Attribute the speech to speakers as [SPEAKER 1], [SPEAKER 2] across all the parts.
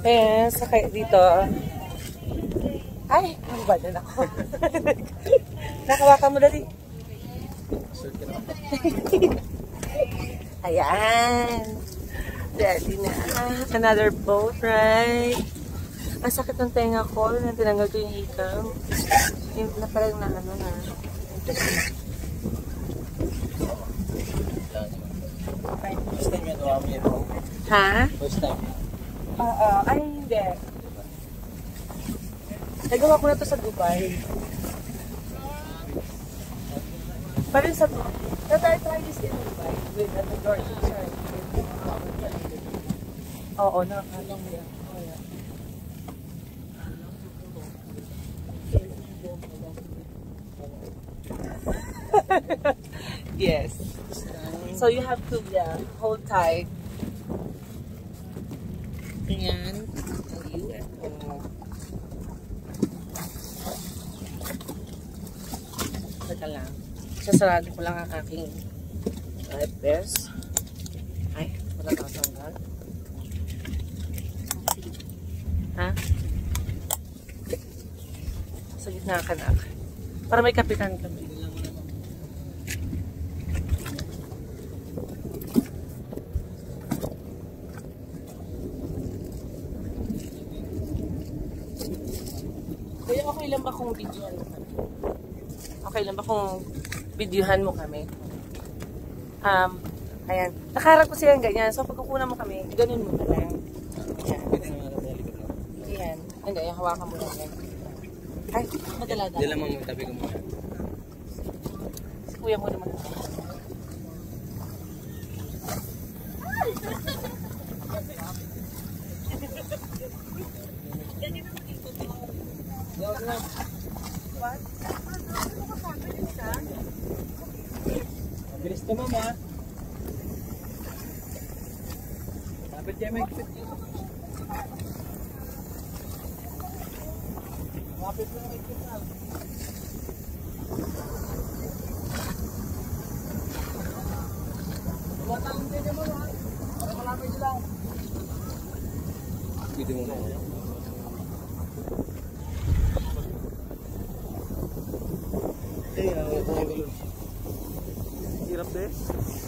[SPEAKER 1] Ayan, sakay dito. Ay, ba na ako? Nakawakan mo dali. Ayan. Ready na. Another boat ride. Ang sakit ng tenga ko. Nang tinanggal ko yung hikam. Yung na parang na ano na. Ha?
[SPEAKER 2] First time.
[SPEAKER 1] Oo. Ay, hindi. Nagawa ko na to sa Dubai. Parang sa... Try, try this in Dubai with uh, ano, George. Sorry. Oo, nakakalang mo yan. Oh, yan. yes. So you have to, yeah, hold tight. Ayan. Ang UFO. Teka lang. Sasarado ko lang ang aking life vest. Ay, wala tatanggal. Ha? Sa gitna ka na. Para may kapitan kami. Kuya, okay lang ba kung videohan mo kami? Okay lang ba kung videohan mo kami? Um, ayan. Nakaharap ko siya ganyan. So, pag kukunan mo kami, ganun mo na lang. Ayan. Ayan. Hindi, hawakan mo lang yan. Ay, madala
[SPEAKER 2] Hindi lang mga tabi ko muna.
[SPEAKER 1] Si kuya mo naman.
[SPEAKER 2] Bilis to, mama. Dapat kayo may kipit. Kapit na may sila. Pwede mo na. Eh, ang ito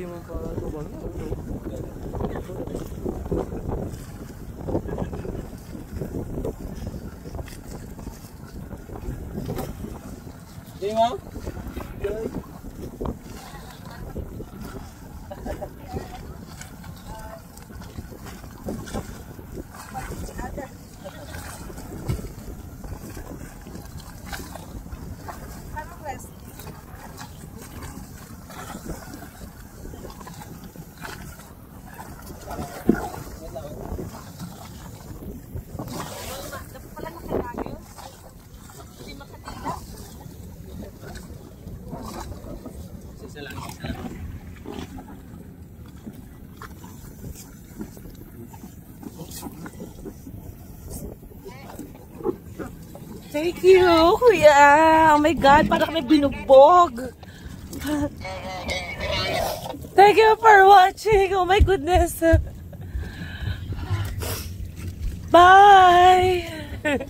[SPEAKER 1] Hindi mo pa tubang na.
[SPEAKER 2] Hindi Isa lang, isa.
[SPEAKER 1] Thank you, kuya. Oh my God, parang kami binugbog. Thank you for watching. Oh my goodness. Bye.